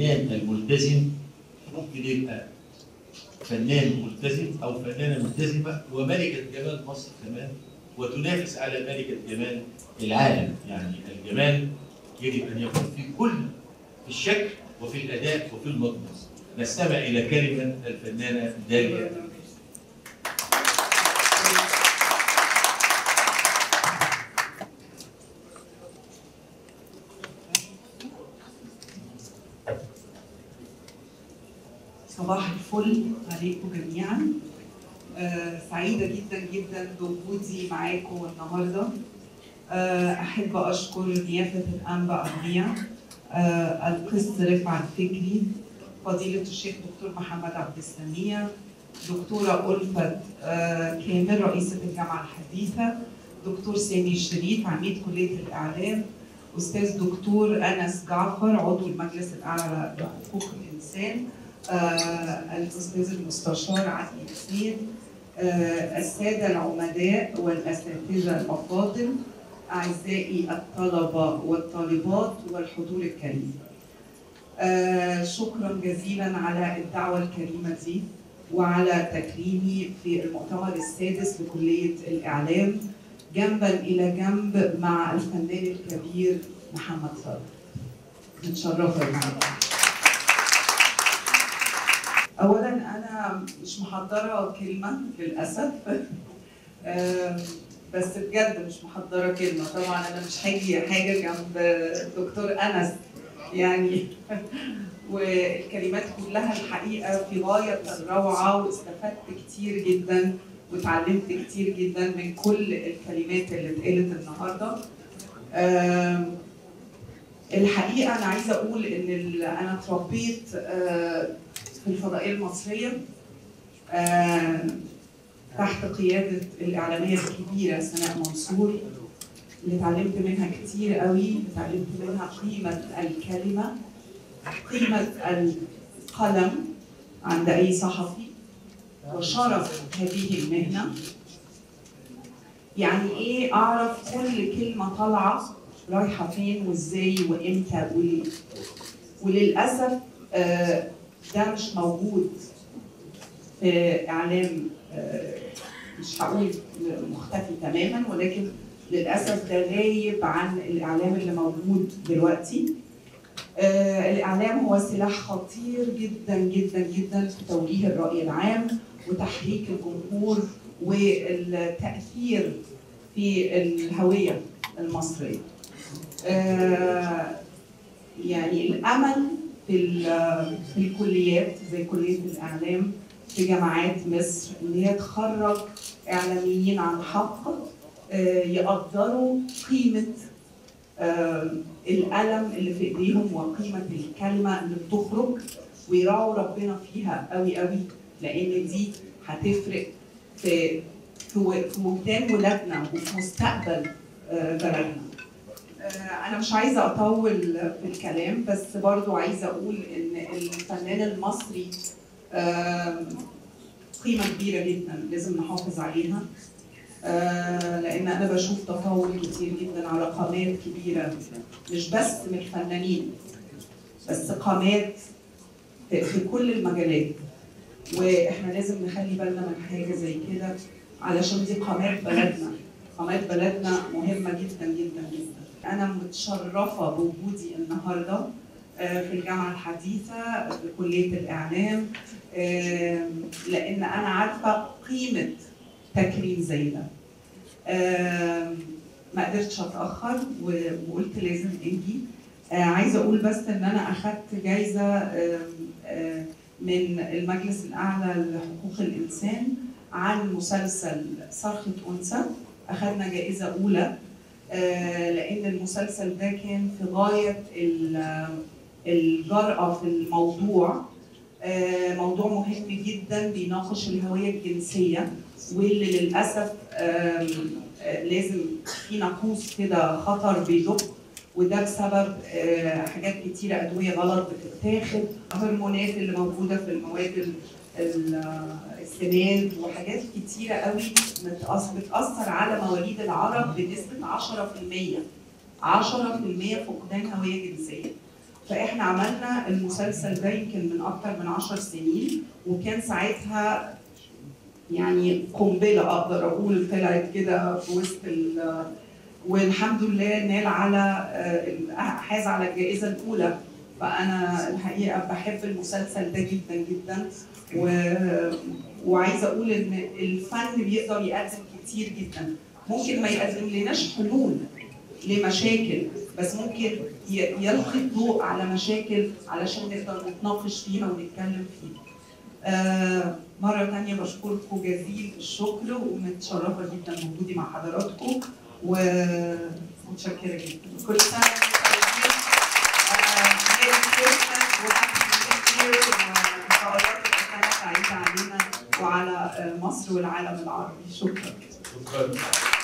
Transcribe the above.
الفنان الملتزم ممكن يبقى فنان ملتزم أو فنانة ملتزمة وملكة جمال مصر كمان وتنافس على ملكة جمال العالم. يعني الجمال يجب أن يكون في كل في الشكل وفي الأداء وفي المضمون نستمع إلى كلمة الفنانة داليا. صباح الفل عليكم جميعا. آه، سعيدة جدا جدا بوجودي معاكم النهاردة. آه، أحب أشكر نيافة الأنبا أمنية آه، القس رفعت فكري فضيلة الشيخ دكتور محمد عبد السميع دكتورة ألفت آه، كامل رئيسة الجامعة الحديثة دكتور سامي الشريف عميد كلية الإعلام أستاذ دكتور أنس جعفر عضو المجلس الأعلى لحقوق الإنسان آه، الأستاذ المستشار عدلي حسين آه، السادة العمداء والأساتذة الأفاضل أعزائي الطلبة والطالبات والحضور الكريم. آه، شكرا جزيلا على الدعوة الكريمة دي وعلى تكريمي في المؤتمر السادس لكلية الإعلام جنبا إلى جنب مع الفنان الكبير محمد صادق متشرفة معاكم اولا أنا مش محضرة كلمة للاسف بس بجد مش محضرة كلمة. طبعا أنا مش هاجي حاجة جنب دكتور أنس. يعني والكلمات كلها الحقيقة في غاية الروعة واستفدت كتير جدا واتعلمت كتير جدا من كل الكلمات اللي اتقالت النهارده. الحقيقة أنا عايزة أقول إن أنا اتربيت آه، في الفضائية المصرية آه، تحت قيادة الإعلامية الكبيرة سناء منصور اللي اتعلمت منها كتير قوي اتعلمت منها قيمة الكلمة قيمة القلم عند أي صحفي وشرف هذه المهنة. يعني إيه أعرف كل كلمة طالعة رايحة فين وإزاي وإمتى؟ وليه وللأسف آه، ده مش موجود. في إعلام آه، مش هقول مختفي تماما ولكن للأسف ده غايب عن الإعلام اللي موجود دلوقتي. آه، الإعلام هو سلاح خطير جدا جدا جدا في توجيه الرأي العام وتحريك الجمهور والتأثير في الهوية المصرية. آه، يعني الأمل في ال- في الكليات زي كلية الإعلام في جامعات مصر إن هي تخرج إعلاميين عن حق آه، يقدروا قيمة آه، القلم اللي في إيديهم وقيمة الكلمة اللي بتخرج ويراعوا ربنا فيها قوي قوي لأن دي هتفرق في في وجدان ولادنا وفي مستقبل آه، بلدنا. أنا مش عايزة أطول في الكلام بس برضو عايزة أقول إن الفنان المصري آم، قيمة كبيرة جدا لازم نحافظ عليها آه، لأن أنا بشوف تطور كتير جدا على قامات كبيرة مش بس من الفنانين بس قامات في كل المجالات. وإحنا لازم نخلي بالنا من حاجة زي كده علشان دي قامات بلدنا. قامات بلدنا مهمة جدا جدا جدا. أنا متشرفة بوجودي النهارده آه، في الجامعة الحديثة في كلية الإعلام آه، لأن أنا عارفة قيمة تكريم زي ده آه، ما قدرتش أتأخر و- وقلت لازم أجي. آه، عايزة أقول بس اخذت جايزة آم، آه، من المجلس الأعلى لحقوق الإنسان عن مسلسل صرخة أنثى. اخذنا جائزه أولى. آه، لأن المسلسل ده كان في غاية ال- الجرأة في الموضوع. آه، موضوع مهم جدا بيناقش الهوية الجنسية واللي للأسف آه، لازم في ناقوس كده خطر بيدق وده بسبب آه، حاجات كتيرة أدوية غلط بتتاخد. هرمونات اللي موجودة في المواد ال- ال- السماد وحاجات كتيرة قوي بتأثر على مواليد العرب بنسبة 10% 10% فقدان هوية جنسية. فإحنا عملنا المسلسل ده يمكن من أكتر من عشر سنين وكان ساعتها يعني قنبلة أقدر أقول طلعت كده في وسط ال والحمد لله نال على آه، حاز على الجائزة الأولى. فأنا الحقيقة بحب المسلسل ده جدا جدا و... وعايزة أقول إن الفن بيقدر يقدم كتير جدا ممكن ما يقدم لناش حلول لمشاكل بس ممكن يلقي الضوء على مشاكل علشان نقدر نتناقش فيها ونتكلم فيها. آه مرة تانية بشكركم جزيل الشكر ومتشرفة جدا بوجودي مع حضراتكم ومتشكرة جدا. كل سنة مصر والعالم العربي. شكرا. شكرا